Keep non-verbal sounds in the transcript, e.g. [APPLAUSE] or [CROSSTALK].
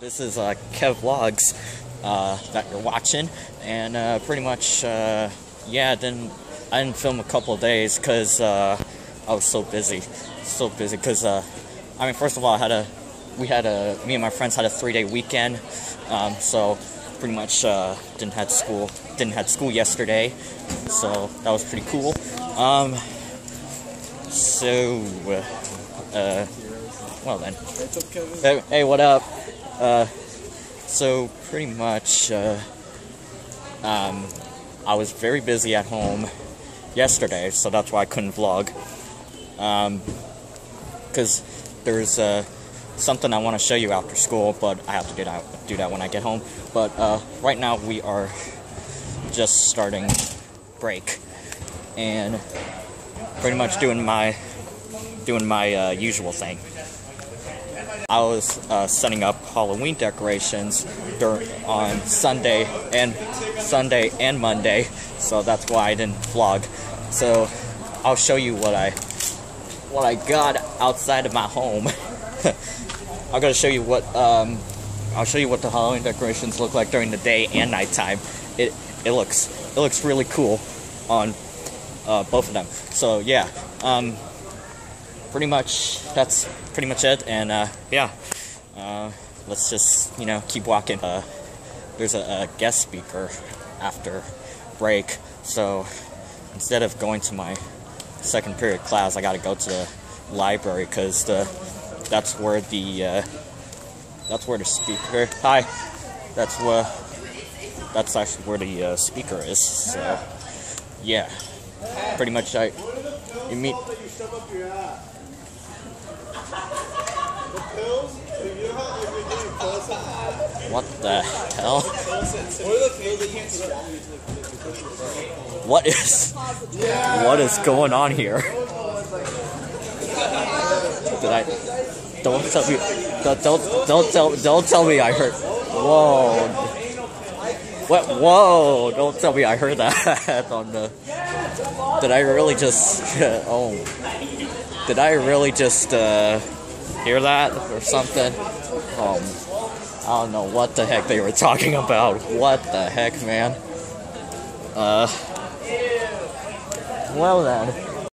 This is uh, Kevlogs uh, that you're watching, and uh, pretty much, uh, yeah, didn't I didn't film a couple of days because uh, I was so busy, so busy. Because uh, I mean, first of all, I had a we had a me and my friends had a three day weekend, um, so pretty much uh, didn't had school didn't had school yesterday, so that was pretty cool. Um, so, uh, well then, hey what up? Uh, so pretty much, uh, um, I was very busy at home yesterday, so that's why I couldn't vlog. Um, because there's uh, something I want to show you after school, but I have to do that do that when I get home. But uh, right now we are just starting break, and pretty much doing my doing my uh, usual thing. I was uh, setting up Halloween decorations on Sunday and Sunday and Monday, so that's why I didn't vlog. So I'll show you what I what I got outside of my home. [LAUGHS] I'm gonna show you what um, I'll show you what the Halloween decorations look like during the day and nighttime. It it looks it looks really cool on uh, both of them. So yeah, um, pretty much that's pretty much it. And uh, yeah, uh, let's just you know keep walking. Uh, there's a, a, guest speaker after break, so instead of going to my second period class, I got to go to the library because the that's where the uh, that's where the speaker. Hi, that's where that's actually where the uh, speaker is. So yeah, pretty much I you meet. What the hell? What is what is going on here? Did I don't tell me don't don't don't tell don't tell me I heard whoa what whoa don't tell me I heard that [LAUGHS] on the did I really just [LAUGHS] oh. Did I really just uh, hear that or something? Um I don't know what the heck they were talking about. What the heck man? Uh well then